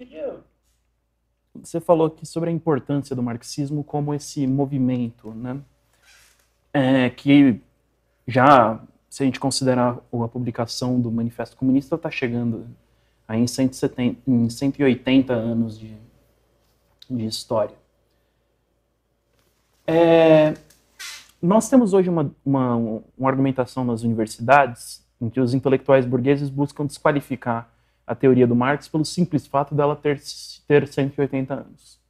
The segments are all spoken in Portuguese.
Queria... Você falou aqui sobre a importância do marxismo como esse movimento, né? É, que já, se a gente considerar a publicação do Manifesto Comunista, está chegando aí em, 170, em 180 anos de, de história. É, nós temos hoje uma, uma, uma argumentação nas universidades em que os intelectuais burgueses buscam desqualificar a teoria do Marx pelo simples fato dela ter, ter 180 anos.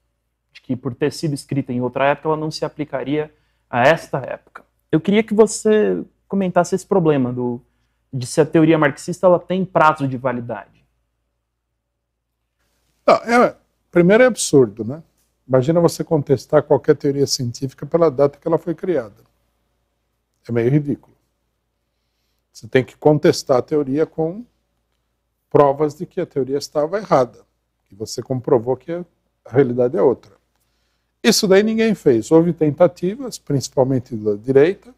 De que, por ter sido escrita em outra época, ela não se aplicaria a esta época. Eu queria que você comentasse esse problema do, de se a teoria marxista ela tem prazo de validade. Não, é, primeiro é absurdo, né? Imagina você contestar qualquer teoria científica pela data que ela foi criada. É meio ridículo. Você tem que contestar a teoria com provas de que a teoria estava errada, que você comprovou que a realidade é outra. Isso daí ninguém fez. Houve tentativas, principalmente da direita,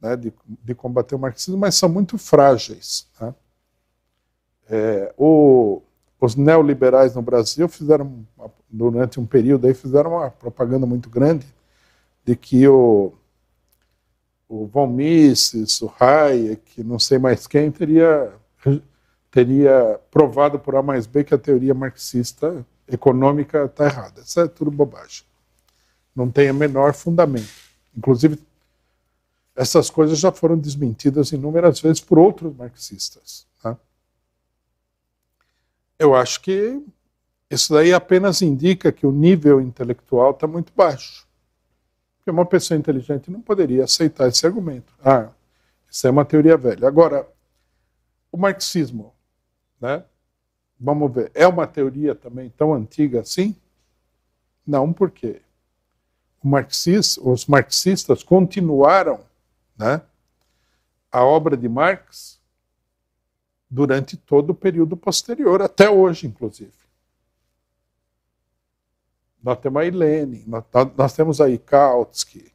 né, de, de, combater o marxismo, mas são muito frágeis. Né? É, o, os neoliberais no Brasil fizeram, durante um período aí, fizeram uma propaganda muito grande de que o, o von Mises, o Hayek, não sei mais quem, teria, teria provado por A mais B que a teoria marxista econômica está errada. Isso é tudo bobagem. Não tem o menor fundamento. Inclusive, essas coisas já foram desmentidas inúmeras vezes por outros marxistas. Tá? Eu acho que isso daí apenas indica que o nível intelectual está muito baixo. Porque uma pessoa inteligente não poderia aceitar esse argumento. Ah, isso é uma teoria velha. Agora, o marxismo, né? Vamos ver, é uma teoria também tão antiga assim? Não, porque os marxistas continuaram né, a obra de Marx durante todo o período posterior, até hoje, inclusive. Nós temos aí Lenin, nós, temos aí Kautsky,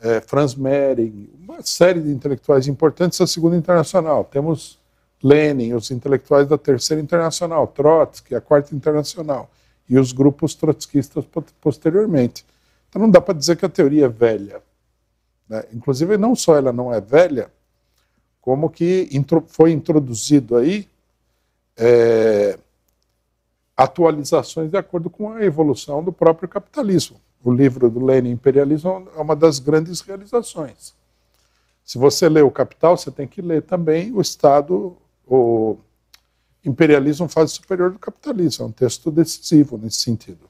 é, Franz Mehring, uma série de intelectuais importantes da Segunda Internacional. Temos Lenin, os intelectuais da Terceira Internacional, Trotsky, a Quarta Internacional, e os grupos trotskistas posteriormente. Então não dá para dizer que a teoria é velha. Né? Inclusive, não só ela não é velha, como que foi introduzido aí é, atualizações de acordo com a evolução do próprio capitalismo. O livro do Lenin, Imperialismo, é uma das grandes realizações. Se você lê o Capital, você tem que ler também o Estado, o Imperialismo Fase Superior do Capitalismo. É um texto decisivo nesse sentido.